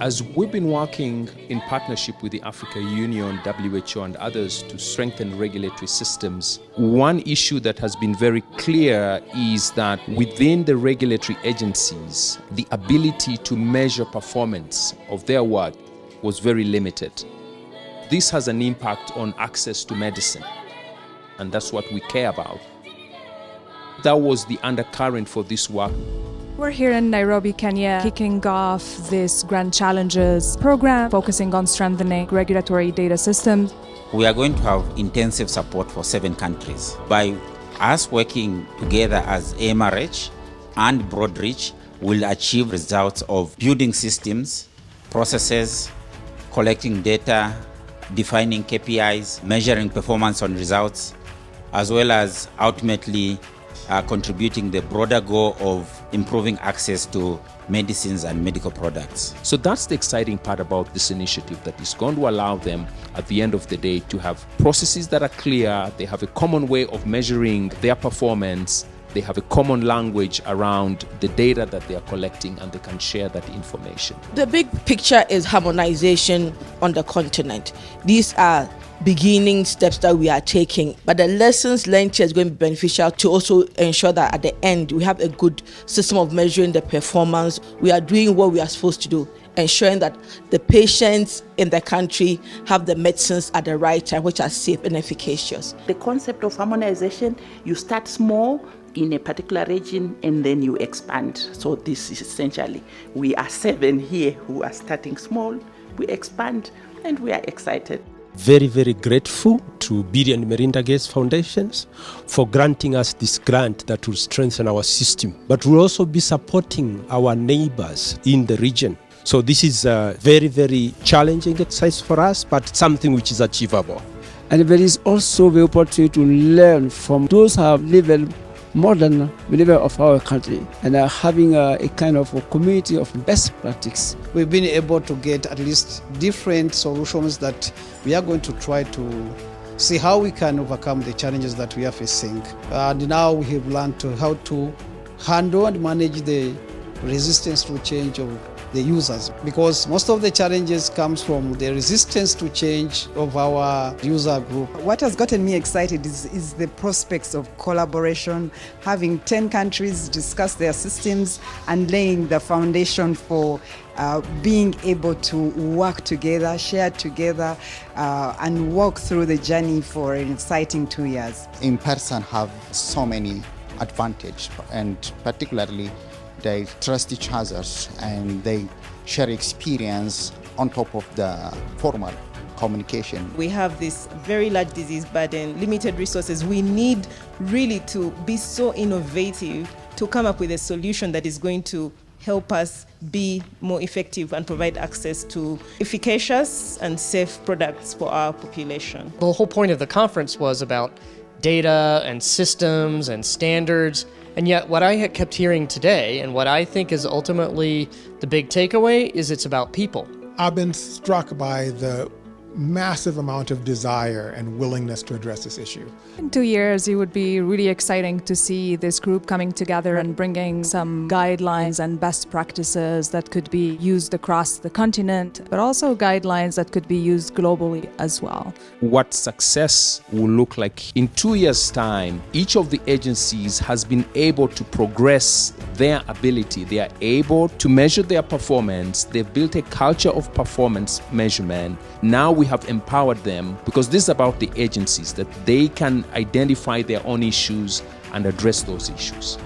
As we've been working in partnership with the Africa Union, WHO, and others to strengthen regulatory systems, one issue that has been very clear is that within the regulatory agencies, the ability to measure performance of their work was very limited. This has an impact on access to medicine, and that's what we care about. That was the undercurrent for this work. We're here in Nairobi, Kenya, kicking off this Grand Challenges program focusing on strengthening regulatory data systems. We are going to have intensive support for seven countries. By us working together as AMRH and BroadReach, we'll achieve results of building systems, processes, collecting data, defining KPIs, measuring performance on results, as well as ultimately uh, contributing the broader goal of improving access to medicines and medical products. So that's the exciting part about this initiative that is going to allow them at the end of the day to have processes that are clear, they have a common way of measuring their performance, they have a common language around the data that they are collecting and they can share that information. The big picture is harmonization on the continent. These are beginning steps that we are taking. But the lessons learned here is going to be beneficial to also ensure that at the end we have a good system of measuring the performance. We are doing what we are supposed to do, ensuring that the patients in the country have the medicines at the right time, which are safe and efficacious. The concept of harmonization, you start small in a particular region and then you expand. So this is essentially, we are seven here who are starting small, we expand and we are excited very, very grateful to Bill and Melinda Gates Foundations for granting us this grant that will strengthen our system, but will also be supporting our neighbors in the region. So this is a very, very challenging exercise for us, but something which is achievable. And there is also the opportunity to learn from those who have lived modern believer of our country and are having a, a, kind of a community of best practice. We've been able to get at least different solutions that we are going to try to see how we can overcome the challenges that we are facing. And now we have learned to how to handle and manage the resistance to change of the users because most of the challenges comes from the resistance to change of our user group. What has gotten me excited is, is the prospects of collaboration, having 10 countries discuss their systems and laying the foundation for uh, being able to work together, share together, uh, and walk through the journey for an exciting two years. In person have so many advantage and particularly they trust each other and they share experience on top of the formal communication. We have this very large disease burden, limited resources. We need really to be so innovative to come up with a solution that is going to help us be more effective and provide access to efficacious and safe products for our population. The whole point of the conference was about data and systems and standards. And yet, what I kept hearing today, and what I think is ultimately the big takeaway, is it's about people. I've been struck by the massive amount of desire and willingness to address this issue. In two years, it would be really exciting to see this group coming together and bringing some guidelines and best practices that could be used across the continent, but also guidelines that could be used globally as well. What success will look like in two years' time, each of the agencies has been able to progress their ability. They are able to measure their performance. They've built a culture of performance measurement. Now we have empowered them because this is about the agencies that they can identify their own issues and address those issues.